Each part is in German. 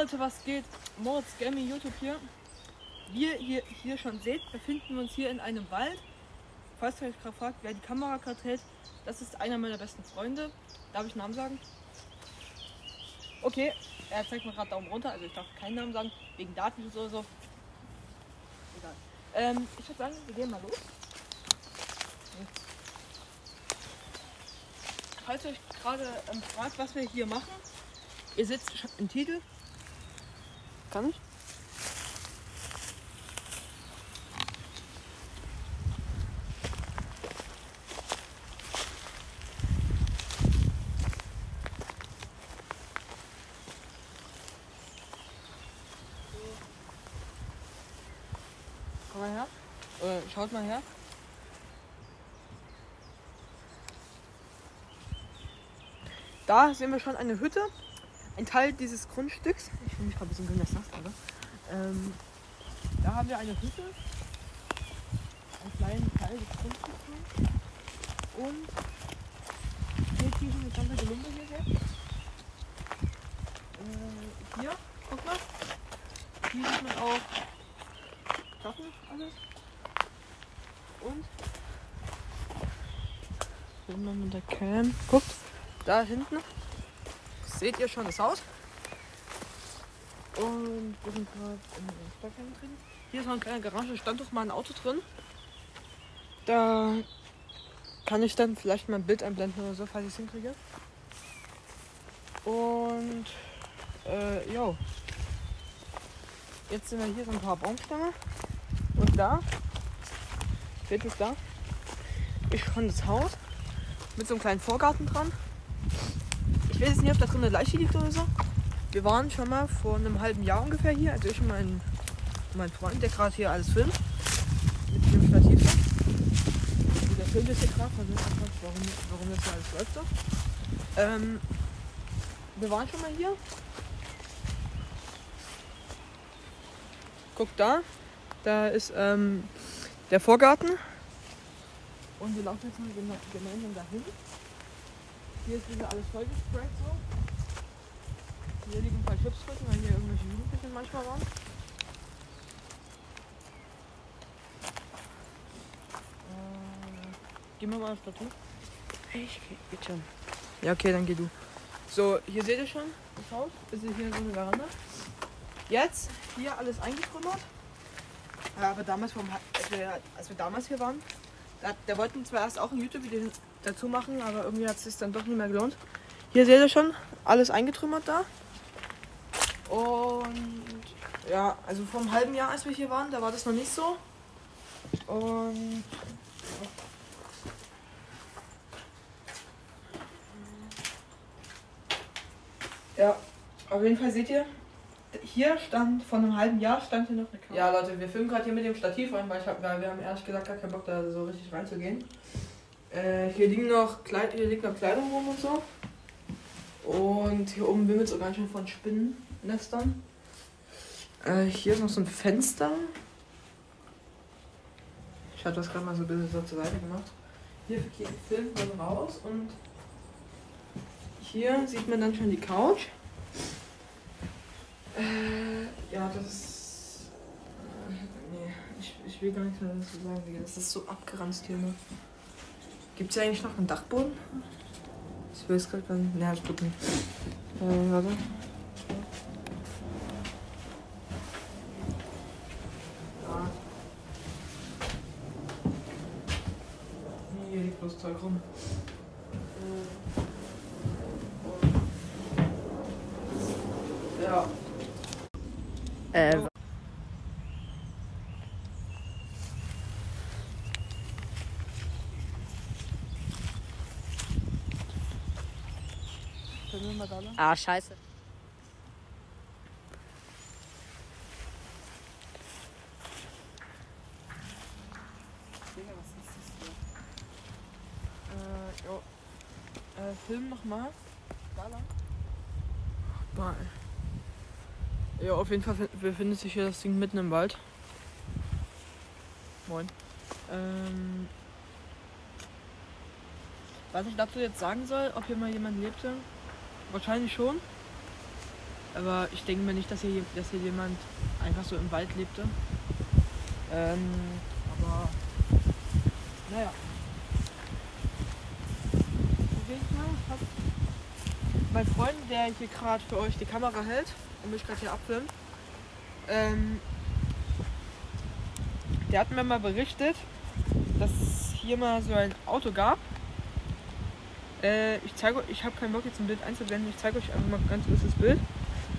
Leute, was geht? Moritz Gaming YouTube hier. Wie ihr hier, hier schon seht, befinden wir uns hier in einem Wald. Falls ihr euch gerade fragt, wer die Kamera gerade hält, das ist einer meiner besten Freunde. Darf ich Namen sagen? Okay, er zeigt mir gerade Daumen runter, also ich darf keinen Namen sagen, wegen Datenschutz oder so. Egal. Ähm, ich würde sagen, wir gehen mal los. Falls ihr euch gerade ähm, fragt, was wir hier machen, ihr schon im Titel. Kann ich? Äh, schaut mal her. Da sehen wir schon eine Hütte. Ein Teil dieses Grundstücks. Ich finde mich gerade ein bisschen genässert, aber. Ähm, da haben wir eine Hütte. Einen kleinen Teil des Grundstücks. Und hier schon eine ganze Gelumpe hier seht. Äh, hier, guck mal. Hier sieht man auch Sachen alles. Und wenn man mit der Cam guckt, da hinten seht ihr schon das Haus. Und wir sind gerade in drin. Hier ist noch eine kleine Garage, stand doch mal ein Auto drin. Da kann ich dann vielleicht mal ein Bild einblenden oder so, falls ich es hinkriege. Und äh, jo. Jetzt sind wir hier so ein paar Baumstämme. Und da, seht ihr da, ist schon das Haus mit so einem kleinen Vorgarten dran. Ich weiß jetzt nicht, ob da drin eine Leiche liegt oder so. Wir waren schon mal vor einem halben Jahr ungefähr hier, also ich und mein, mein Freund, der gerade hier alles filmt. Mit dem Stativ. da. Der filmt jetzt hier gerade, also warum, warum das hier alles läuft so. Ähm, wir waren schon mal hier. Guck da, da ist ähm, der Vorgarten. Und wir laufen jetzt mal geme- gemeinsam dahin. Hier ist wieder alles vollgesprayt so. Hier liegen ein paar Chipsrücken, weil hier irgendwelche Jugendlichen manchmal waren. Äh, gehen wir mal auf Stativ. Ich geh, geht schon. Ja, okay, dann geh du. So, hier seht ihr schon das Haus. Ist hier so eine Veranda. Jetzt hier alles eingetrümmert. Ja, aber damals, als, wir, als wir damals hier waren, da, da wollten zwar erst auch ein YouTube-Video dazu machen, aber irgendwie hat es sich dann doch nicht mehr gelohnt. Hier seht ihr schon, alles eingetrümmert da. Und ja, also vor einem halben Jahr, als wir hier waren, da war das noch nicht so. Und ja, auf jeden Fall seht ihr, hier stand, vor einem halben Jahr stand hier noch eine Kamera. Ja, Leute, wir filmen gerade hier mit dem Stativ rein, weil, ich hab, weil wir haben ehrlich gesagt gar keinen Bock, da so richtig reinzugehen. Äh, hier, liegen noch Kleid, hier liegt noch Kleidung rum und so. Und hier oben wimmelt so ganz schön von Spinnennestern. Äh, hier ist noch so ein Fenster. Ich habe das gerade mal so ein bisschen so zur Seite gemacht. Hier filmt man raus und hier sieht man dann schon die Couch. Äh, ja, das ist. Äh, nee, ich, ich will gar nichts mehr dazu sagen. Das ist so abgeranzt hier, ne? Gibt es eigentlich noch einen Dachboden? Ich will es gerade gar nicht. Ne, ich guck nicht. Äh, warte. Hier liegt bloß Zeug rum. Ja. Äh, Können wir mal da lang? ah, scheiße. Digga, was ist das hier? Äh, jo. Äh, film nochmal. Da lang. Boah. Ja, auf jeden Fall fi- befindet sich hier das Ding mitten im Wald. Moin. Ähm, was ich dazu jetzt sagen soll, ob hier mal jemand lebte? Wahrscheinlich schon. Aber ich denke mir nicht, dass hier, dass hier jemand einfach so im Wald lebte. Ähm, aber naja. Mein Freund, der hier gerade für euch die Kamera hält und mich gerade hier abfilmt, ähm, der hat mir mal berichtet, dass es hier mal so ein Auto gab. Äh, ich zeige euch, ich habe keinen Bock jetzt ein Bild einzublenden, ich zeige euch einfach mal ganz kurz das Bild.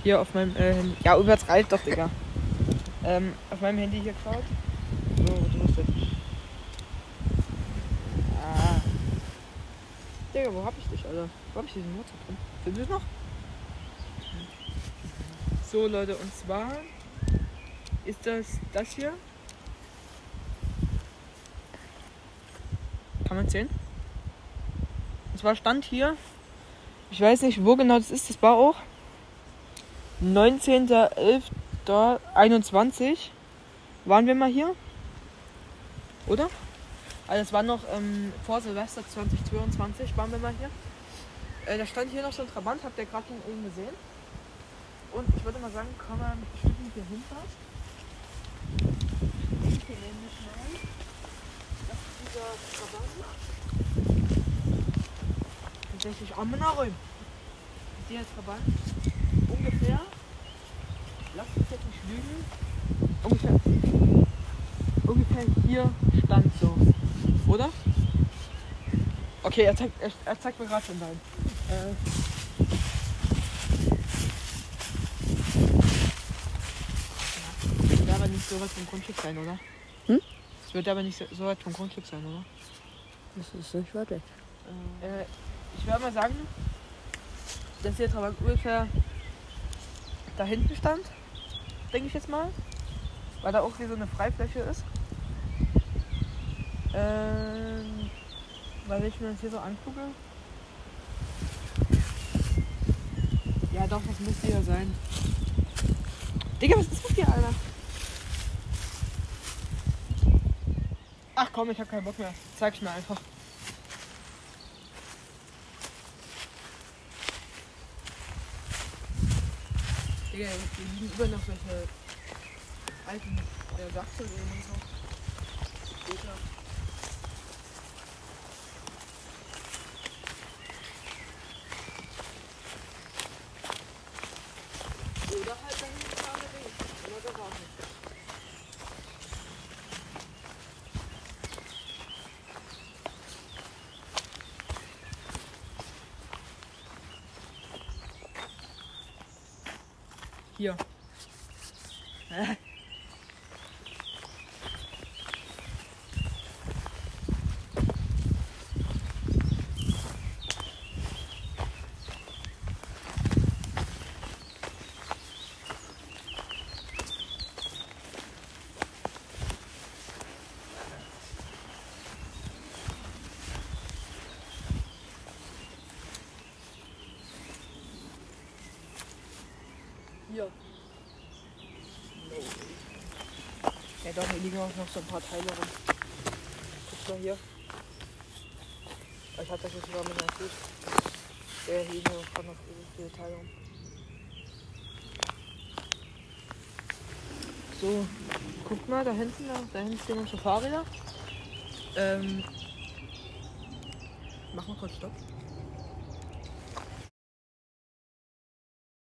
Hier auf meinem äh, Handy. Ja, übertreibt doch, Digga. ähm, auf meinem Handy hier gerade. So, du musst jetzt. Ah. Digga, wo hab ich dich, Alter? Wo hab ich diesen Motor drin? Filmst du es noch? So, Leute, und zwar ist das das hier. Kann man sehen? Zwar stand hier, ich weiß nicht, wo genau das ist, das war auch 19.11.21 waren wir mal hier. Oder? Also es war noch ähm, vor Silvester 2022 waren wir mal hier. Äh, da stand hier noch so ein Trabant, habt ihr gerade eben gesehen. Und ich würde mal sagen, kann man bestimmt hier hinter. Ich denke nämlich mal, dass dieser Trabant tatsächlich am Narum. Der Trabant ungefähr, lasst mich jetzt nicht lügen, ungefähr, ungefähr hier stand so. Oder? Okay, er zeigt, er, er zeigt mir gerade schon dein. Äh, das wird aber nicht so weit vom Grundstück sein, oder? Hm? Das wird aber nicht so- so weit vom Grundstück sein, oder? Das ist nicht weit weg. Äh, ich würde mal sagen, dass der Trabant ungefähr da hinten stand, denke ich jetzt mal. Weil da auch hier so eine Freifläche ist. Ähm, weil ich mir das hier so angucke. Ja doch, das müsste hier sein. Digga, was ist mit dir, Alter? Ach komm, ich hab keinen Bock mehr. Zeig's mir einfach. Digga, hier liegen über noch solche alten äh, Dachzeuge und so. Später. 有。Ja doch, hier liegen auch noch so ein paar Teile rum. Guck mal hier. Ich hab das jetzt sogar mit meinem Fuß. Der hier liegen auch noch viele Teile rum. So, guck mal, da hinten, da, da hinten stehen unsere Fahrräder. Ähm, mach mal kurz Stopp.